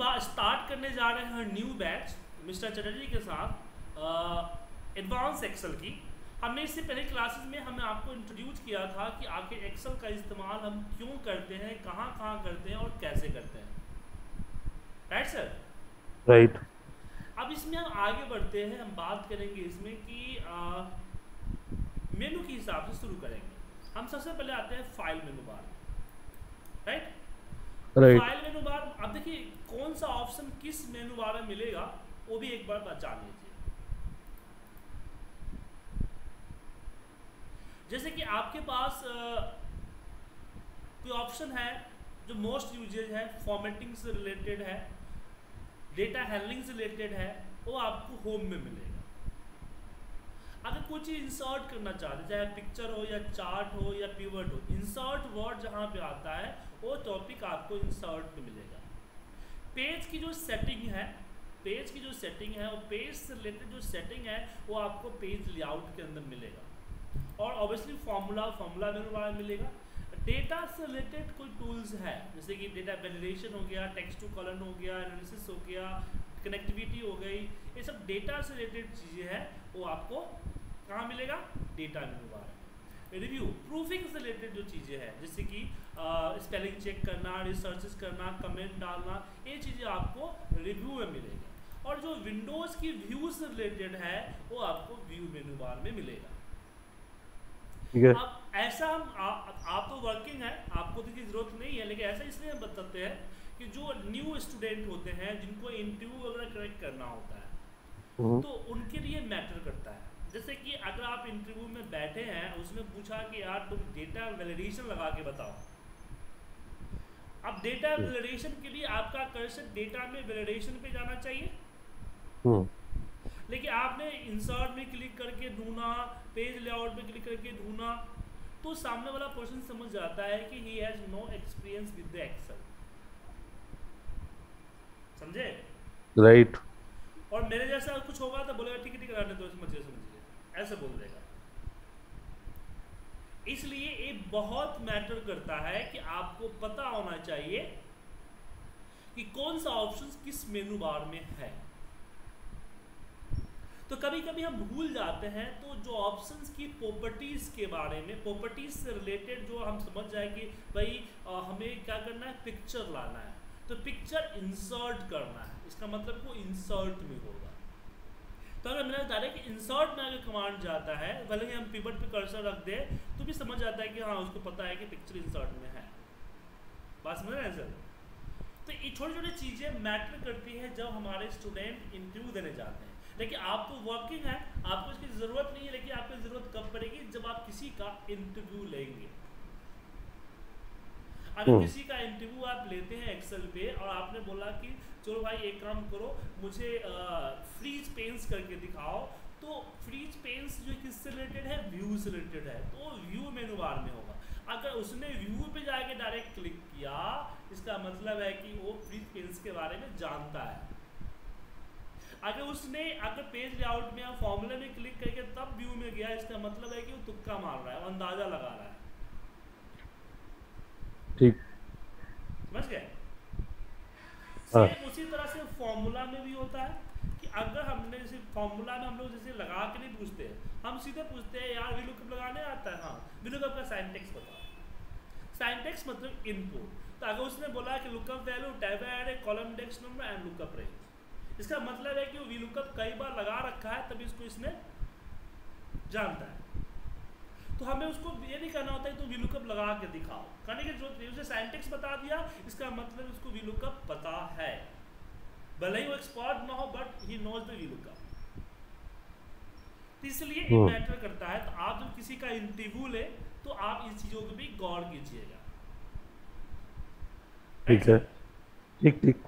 Start करने जा रहे हैं न्यू बैच मिस्टर चटर्जी के साथ एडवांस एक्सेल की। हमने इससे पहले क्लासेस में हमने आपको इंट्रोड्यूस किया था कि आखिर एक्सेल का इस्तेमाल हम क्यों करते हैं कहाँ कहाँ करते हैं और कैसे करते हैं। राइट सर राइट अब इसमें हम आगे बढ़ते हैं हम बात करेंगे इसमें कि मेनू के हिसाब से शुरू करेंगे। हम सबसे पहले आते हैं file menu bar right right file menu bar अब देखिए कौन सा ऑप्शन किस मेनू बार में मिलेगा, वो भी एक बार जान लीजिए। जैसे कि आपके पास कोई ऑप्शन है जो मोस्ट यूजेज है फॉर्मेटिंग से रिलेटेड है डेटा हैंडलिंग से रिलेटेड है, वो आपको होम में मिलेगा। अगर कोई चीज़ इंसर्ट करना चाहते चाहे पिक्चर हो या चार्ट हो या पीवर्ड हो इंसर्ट वर्ड जहाँ पे आता है वो टॉपिक आपको इंसर्ट में मिलेगा। पेज की जो सेटिंग है पेज की जो सेटिंग है वो पेज से रिलेटेड जो सेटिंग है, वो आपको पेज लेआउट के अंदर मिलेगा। और obviously formula formula menu bar मिलेगा। डेटा से रिलेटेड कोई टूल्स है, जैसे कि डेटा वेलिडेशन हो गया टेक्स्ट टू कॉलन हो गया एनालिसिस हो गया कनेक्टिविटी हो गई, ये सब डेटा से रिलेटेड चीज़ें हैं, वो आपको कहाँ मिलेगा? Data menu bar review proofing से रिलेटेड जो चीज़ें हैं जैसे कि स्पेलिंग चेक करना रिसर्चेस करना कमेंट डालना ये चीज़ें आपको रिव्यू में मिलेगा। और जो विंडोज़ की व्यू से रिलेटेड है वो आपको व्यू मेनू बार में मिलेगा। अब ऐसा हम आ, आप तो वर्किंग है आपको तो की ज़रूरत नहीं है लेकिन ऐसा इसलिए हम बताते हैं कि जो न्यू स्टूडेंट होते हैं जिनको इंटरव्यू वगैरह करेक्ट करना होता है हम्म, तो उनके लिए मैटर करता है। जैसे कि अगर आप इंटरव्यू में बैठे हैं उसने पूछा कि यार तुम डेटा वैलिडेशन लगा के बताओ। अब डेटा वैलिडेशन के लिए आपका कर्सर डेटा में वैलिडेशन पे जाना चाहिए। हम्म, लेकिन आपने इंसर्ट में क्लिक करके ढूंढा पेज लेआउट में क्लिक करके ढूंढा तो सामने वाला पर्सन समझ जाता है कि he has no experience with the Excel समझे? राइट और मेरे जैसा कुछ होगा तो बोलेगा ठीक है ठीक है रहने दो समझिए समझिए ऐसे बोल देगा। इसलिए ये बहुत मैटर करता है कि आपको पता होना चाहिए कि कौन सा ऑप्शन किस मेनू बार में है। तो कभी कभी हम भूल जाते हैं तो जो ऑप्शंस की प्रॉपर्टीज़ के बारे में प्रॉपर्टीज़ से रिलेटेड जो हम समझ जाए कि भाई हमें क्या करना है? पिक्चर लाना है। तो पिक्चर इंसर्ट करना है। इसका मतलब वो इंसर्ट में होगा। तो अगर मैंने बता दिया कि इंसर्ट में अगर कमांड जाता है, भले ही हम पिवट पे कर्सर रख दे तो भी समझ जाता है कि हाँ उसको पता है कि पिक्चर इंसर्ट में है। बात समझ रहे हैं सर तो ये छोटी छोटी चीज़ें मैटर करती हैं जब हमारे स्टूडेंट इंटरव्यू देने जाते हैं। लेकिन आप तो वर्किंग है, आपको इसकी ज़रूरत नहीं है, लेकिन आपको ज़रूरत कब पड़ेगी? जब आप किसी का इंटरव्यू लेंगे। अगर हम्म। किसी का इंटरव्यू आप लेते हैं एक्सेल पे और आपने बोला कि चलो भाई एक काम करो मुझे फ्रीज पेंस करके दिखाओ। तो फ्रीज पेंस जो किससे रिलेटेड है? व्यू से रिलेटेड है। तो व्यू मेनू बार में होगा। अगर उसने व्यू पे जाके डायरेक्ट क्लिक किया इसका मतलब है कि वो फ्रीज पेंस के बारे में जानता है। अगर उसने अगर पेज लेआउट में या फॉर्मूले में क्लिक करके तब व्यू में गया इसका मतलब है कि वो तुक्का मार रहा है अंदाज़ा लगा रहा है। ठीक। समझ गए? हाँ। उसी तरह से फॉर्मूला में भी होता है कि अगर हमने जैसे फॉर्मूला में हम लोग जैसे लगा के नहीं पूछते हम सीधे पूछते हैं यार विलुकअप लगाने आता है। हाँ विलुकअप का साइंटेक्स बताओ। साइंटेक्स मतलब इनपुट तो अगर उसने बोला कि lookup value tab add column index number and lookup range इसका मतलब है कि वो विलुकअप कई बार लगा रखा है तभी इसको इसने जानता है। तो हमें उसको ये नहीं करना होता है तो विलुकअप लगा के दिखाओ। करने की ज़रूरत नहीं उसे साइंटिक्स बता दिया इसका मतलब उसको विलुकअप पता है। भले ही वो एक्सपर्ट ना हो but he knows the VLOOKUP तो इसलिए ये हम्म। मैटर करता है। तो आप जब किसी का इंटरव्यू ले तो आप इन चीज़ों को भी गौर कीजिएगा। ठीक है। ठीक ठीक।